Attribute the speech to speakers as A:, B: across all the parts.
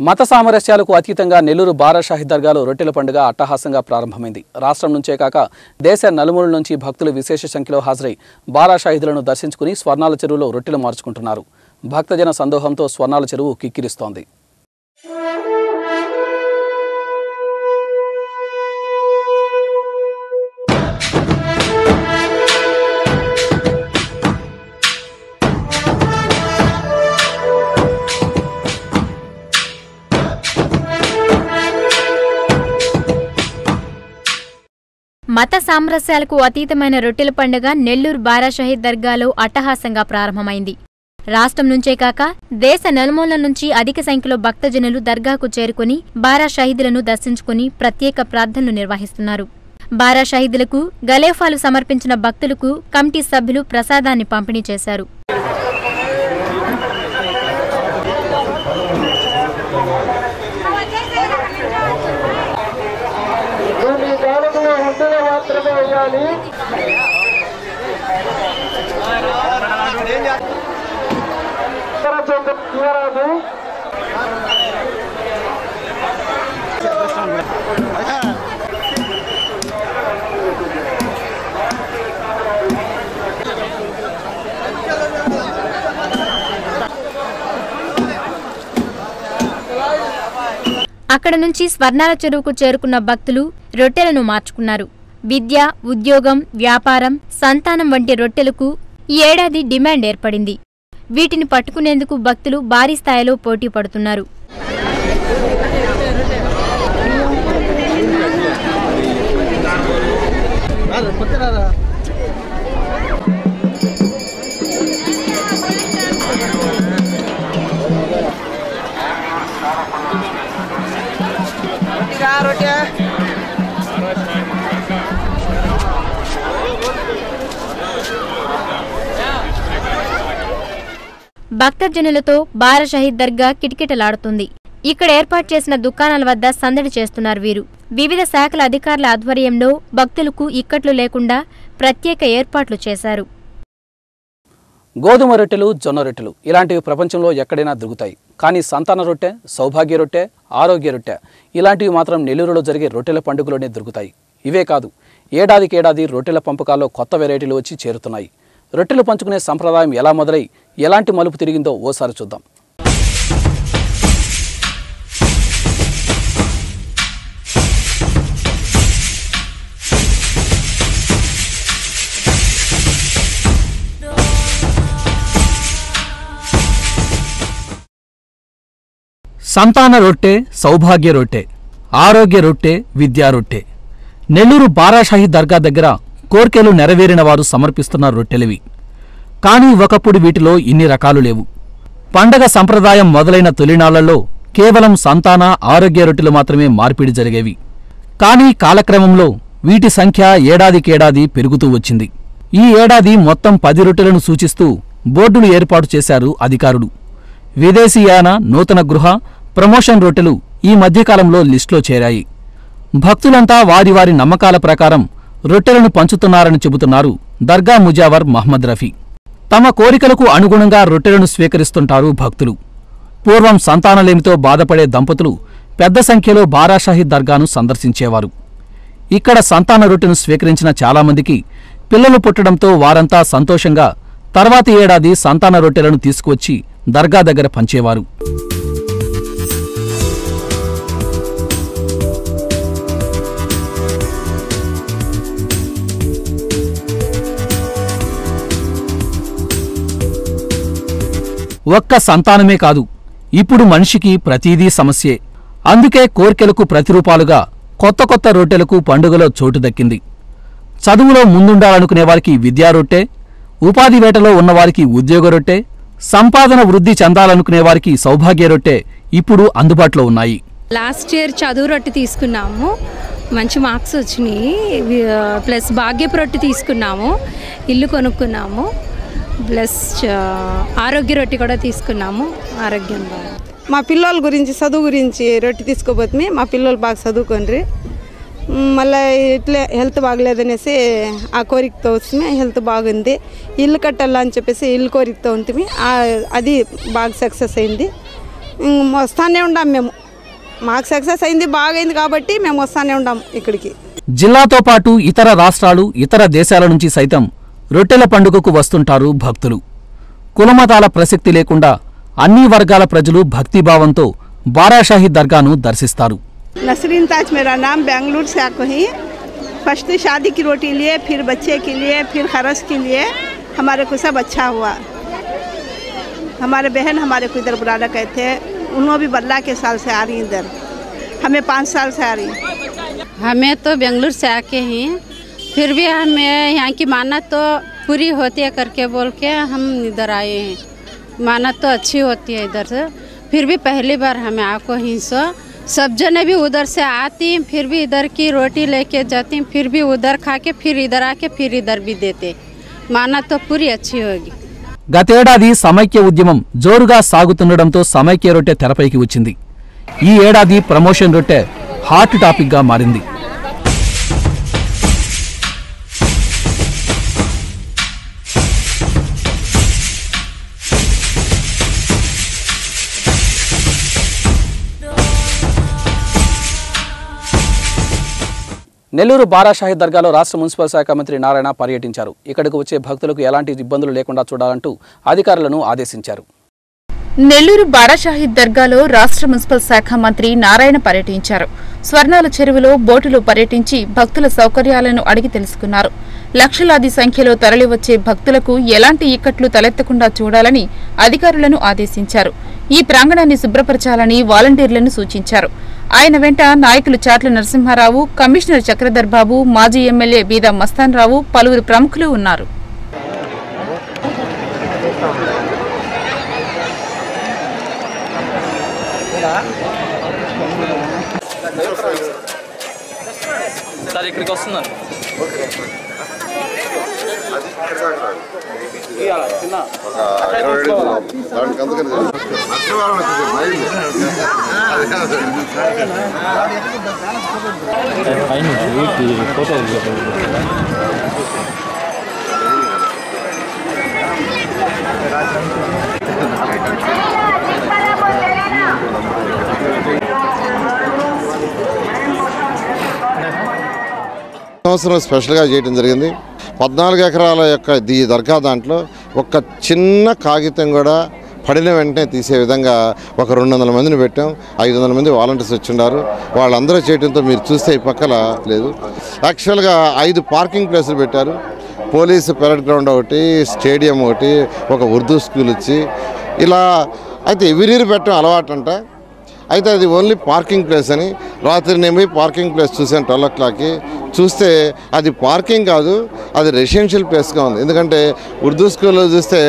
A: మత సామరస్యాలకు అతీతంగా నెల్లూరు బారా షాహి దర్గాలో రొట్టెల పండుగ అట్టహాసంగా ప్రారంభమైంది. రాష్ట్రం నుంచే కాక దేశ నలుమూల నుంచి భక్తులు విశేష సంఖ్యలో హాజరై బారా షాహిదులను దర్శించుకుని స్వర్ణాల చెరువులో రొట్టెలు మార్చుకుంటున్నారు. భక్తజన సందోహంతో స్వర్ణాల చెరువు కిక్కిరిస్తోంది.
B: మత సామరస్యాలకు అతీతమైన రొట్టెల పండుగ నెల్లూరు బారా షహీద్ దర్గాలో అట్టహాసంగా ప్రారంభమైంది. రాష్ట్రం నుంచే కాక దేశ నలుమూలల నుంచి అధిక సంఖ్యలో భక్తజనులు దర్గాకు చేరుకుని బారా షహీదులను దర్శించుకుని ప్రత్యేక ప్రార్థనలు నిర్వహిస్తున్నారు. బారా షహీదులకు గలేఫాలు సమర్పించిన భక్తులకు కమిటీ సభ్యులు ప్రసాదాన్ని పంపిణీ చేశారు.
C: చేయాలి. తీయరాదు
B: అక్కడ నుంచి స్వర్ణాల చెరువుకు చేరుకున్న భక్తులు రొట్టెలను మార్చుకున్నారు. విద్య ఉద్యోగం వ్యాపారం సంతానం వంటి రొట్టెలకు ఈ ఏడాది డిమాండ్ ఏర్పడింది. వీటిని పట్టుకునేందుకు భక్తులు భారీ స్థాయిలో పోటీ పడుతున్నారు. భక్తజనులతో బారా షహీద్ దర్గా కిటకిటలాడుతుంది. ఇక్కడ ఏర్పాటు చేసిన దుకాణాల వద్ద సందడి చేస్తున్నారు వీరు. వివిధ శాఖల అధికారుల ఆధ్వర్యంలో భక్తులకు ఇక్కట్లు లేకుండా ప్రత్యేక ఏర్పాట్లు చేశారు.
A: గోధుమ రొట్టెలు జొన్న రొట్టెలు ఇలాంటివి ప్రపంచంలో ఎక్కడైనా దొరుకుతాయి. కానీ సంతాన రొట్టె సౌభాగ్య రొట్టె ఆరోగ్య రొట్టె ఇలాంటివి మాత్రం నెల్లూరులో జరిగే రొట్టెల పండుగలోనే దొరుకుతాయి. ఇవే కాదు ఏడాదికేడాది రొట్టెల పంపకాల్లో కొత్త వెరైటీలు వచ్చి చేరుతున్నాయి. రొట్టెలు పంచుకునే సంప్రదాయం ఎలా మొదలై ఎలాంటి మలుపు తిరిగిందో ఓసారి చూద్దాం. సంతాన రొట్టె సౌభాగ్య రొట్టె ఆరోగ్య రొట్టె విద్యా రొట్టె. నెల్లూరు బారాషాహి దర్గా దగ్గర కోర్కెలు నెరవేరిన వారు సమర్పిస్తున్న రొట్టెలివి కానీ ఒకప్పుడు వీటిలో ఇన్ని రకాలు లేవు. పండగ సంప్రదాయం మొదలైన తొలినాళ్ళలో కేవలం సంతాన ఆరోగ్య రొట్టెలు మాత్రమే మార్పిడి జరిగేవి. కానీ కాలక్రమంలో వీటి సంఖ్య ఏడాదికేడాది పెరుగుతూ వచ్చింది. ఈ ఏడాది మొత్తం పది రొట్టెలను సూచిస్తూ బోర్డులు ఏర్పాటు చేశారు అధికారులు. విదేశీయాన నూతన గృహ ప్రమోషన్ రొట్టెలు ఈ మధ్యకాలంలో లిస్టులో చేరాయి. భక్తులంతా వారి వారి నమ్మకాల ప్రకారం రొట్టెలను పంచుతున్నారని చెబుతున్నారు దర్గా ముజావర్ మహ్మద్ రఫీ. తమ కోరికలకు అనుగుణంగా రొట్టెలను స్వీకరిస్తుంటారు భక్తులు. పూర్వం సంతానలేమితో బాధపడే దంపతులు పెద్ద సంఖ్యలో బారాషాహి దర్గాను సందర్శించేవారు. ఇక్కడ సంతాన రొట్టెను స్వీకరించిన చాలామందికి పిల్లలు పుట్టడంతో వారంతా సంతోషంగా తర్వాతి ఏడాది సంతాన రొట్టెలను తీసుకువచ్చి దర్గా దగ్గర పంచేవారు. ఒక్క సంతానమే కాదు ఇప్పుడు మనిషికి ప్రతీదీ సమస్యే. అందుకే కోర్కెలకు ప్రతిరూపాలుగా కొత్త కొత్త రొట్టెలకు పండుగలో చోటు దక్కింది. చదువులో ముందుండాలనుకునే వారికి విద్యా రొట్టె ఉపాధి వేటలో ఉన్నవారికి ఉద్యోగ రొట్టె సంపాదన వృద్ధి చెందాలనుకునే వారికి సౌభాగ్య రొట్టె ఇప్పుడు అందుబాటులో ఉన్నాయి.
D: లాస్ట్ ఇయర్ చదువు రొట్టె తీసుకున్నాము. మంచి మార్క్స్ వచ్చినాయి. ప్లస్ భాగ్యపు రొట్టె తీసుకున్నాము. ఇల్లు కొనుక్కున్నాము. ప్లస్ చ- ఆరోగ్య రొట్టె కూడా తీసుకున్నాము ఆరోగ్యం బాగా
E: మా పిల్లల గురించి చదువు గురించి రొట్టె తీసుకోబోతుంది మా పిల్లలు బాగా చదువుకోండి మళ్ళీ ఇట్లే హెల్త్ బాగలేదనేసి ఆ కోరికతో వస్తుంది హెల్త్ బాగుంది. ఇల్లు కట్టాలా అని చెప్పేసి ఇల్లు కోరికతో ఉంటుంది అది బాగా సక్సెస్ అయింది. వస్తానే ఉండాం మేము. మాకు సక్సెస్ అయింది బాగైంది కాబట్టి మేము వస్తానే ఉండాం ఇక్కడికి.
A: జిల్లాతో పాటు ఇతర రాష్ట్రాలు ఇతర దేశాల నుంచి సైతం రొట్టెల పండుగకు వస్తుంటారు భక్తులు కులమతాల ప్రసక్తి లేకుండా అన్ని వర్గాల ప్రజలు భక్తిభావంతో బారాషాహి దర్గాను దర్శిస్తారు
F: नसरीन ताज मेरा नाम बेंगलुरु से आको ही फर्स्ट शादी की रोटी लिए फिर बच्चे के लिए फिर खरस के लिए हमारे को सब अच्छा हुआ हमारे बहन हमारे को इधर बुलाना कहते हैं उन्होंने भी बल्ला के साल से आ रही इधर हमें पाँच साल से आ रही
D: हमें तो बेंगलुरु से आके ही फिर भी हमें यहाँ की मानत तो पूरी होती है करके बोल के हम इधर आए हैं मानत तो अच्छी होती है इधर से फिर भी पहली बार हमें आको ही सो सब जने भी उधर से आती फिर भी इधर की रोटी लेके जाती फिर भी उधर खा के फिर इधर आके फिर इधर भी देते मानत तो पूरी अच्छी होगी
A: గతేడాది సమైక్య ఉద్యమం జోరుగా సాగుతుండడంతో సమైక్య రొట్టె తెరపైకి వచ్చింది ఈ ఏడాది ప్రమోషన్ రొట్టె హాట్ టాపిక్గా మారింది నెల్లూరు బారాషాహి దర్గాలో రాష్ట్ర మున్సిపల్ శాఖ మంత్రి నారాయణ పర్యటించారు. ఇక్కడకు వచ్చే భక్తులకు ఎలాంటి ఇబ్బందులు లేకుండా చూడాలంటూ అధికారులను ఆదేశించారు.
G: నెల్లూరు బారాషాహిద్ దర్గాలో రాష్ట్ర మున్సిపల్ శాఖ మంత్రి నారాయణ పర్యటించారు. స్వర్ణాల చెరువులో బోటులు పర్యటించి భక్తుల సౌకర్యాలను అడిగి తెలుసుకున్నారు. లక్షలాది సంఖ్యలో తరలివచ్చే భక్తులకు ఎలాంటి ఇక్కట్లు తలెత్తకుండా చూడాలని అధికారులను ఆదేశించారు. ఈ ప్రాంగణాన్ని శుభ్రపరచాలని వాలంటీర్లను సూచించారు. ఆయన వెంట నాయకులు చాట్ల నరసింహారావు కమిషనర్ చక్రధర్ బాబు మాజీ ఎమ్మెల్యే బీదా మస్తాన్ రావు పలువురు ప్రముఖులు ఉన్నారు.
A: సార్ ఇక్కడికి వస్తున్నారు
H: సంవత్సరం స్పెషల్గా చేయడం జరిగింది. పద్నాలుగు ఎకరాల యొక్క ఈ దర్గా దాంట్లో ఒక చిన్న కాగితం కూడా పడిన వెంటనే తీసే విధంగా ఒక రెండు వందల మందిని పెట్టాం. ఐదు వందల మంది వాలంటీర్స్ వచ్చిన్నారు వాళ్ళందరూ చేయడంతో మీరు చూస్తే ఈ పక్కల లేదు. యాక్చువల్గా ఐదు పార్కింగ్ ప్లేసులు పెట్టారు. పోలీసు పెరడ్ గ్రౌండ్ ఒకటి స్టేడియం ఒకటి ఒక ఉర్దూ స్కూల్ ఇచ్చి ఇలా అయితే ఎవ్రీర్ పెట్టడం అలవాటు అంటే అయితే అది ఓన్లీ పార్కింగ్ ప్లేస్ అని. రాత్రి నేను పార్కింగ్ ప్లేస్ చూసాను ట్వెల్వ్ ఓ క్లాక్కి. చూస్తే అది పార్కింగ్ కాదు అది రెసిడెన్షియల్ ప్లేస్గా ఉంది. ఎందుకంటే ఉర్దూ స్కూల్లో చూస్తే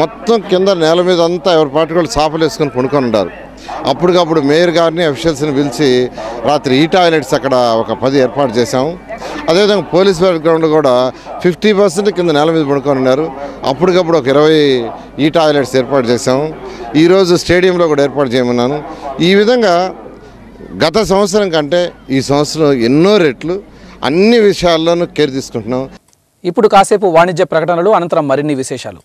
H: మొత్తం కింద నేల మీద అంతా ఎవరి పాటు వాళ్ళు చాపలు వేసుకొని పడుకొని ఉంటారు. అప్పటికప్పుడు మేయర్ గారిని అఫీషియల్స్ని పిలిచి రాత్రి ఈ టాయిలెట్స్ అక్కడ ఒక పది ఏర్పాటు చేశాము. అదేవిధంగా పోలీస్ బ్యాక్గ్రౌండ్ కూడా ఫిఫ్టీ పర్సెంట్ కింద నేల మీద పడుకొని ఉన్నారు. అప్పటికప్పుడు ఒక ఇరవై ఈ టాయిలెట్స్ ఏర్పాటు చేశాము ఈరోజు స్టేడియంలో కూడా ఏర్పాటు చేయమన్నాను. ఈ విధంగా గత సంవత్సరం కంటే ఈ సంవత్సరం ఎన్నో రెట్లు అన్ని విషయాల్లోనూ కేర్ తీసుకుంటున్నాం.
A: ఇప్పుడు కాసేపు వాణిజ్య ప్రకటనలు అనంతరం మరిన్ని విశేషాలు.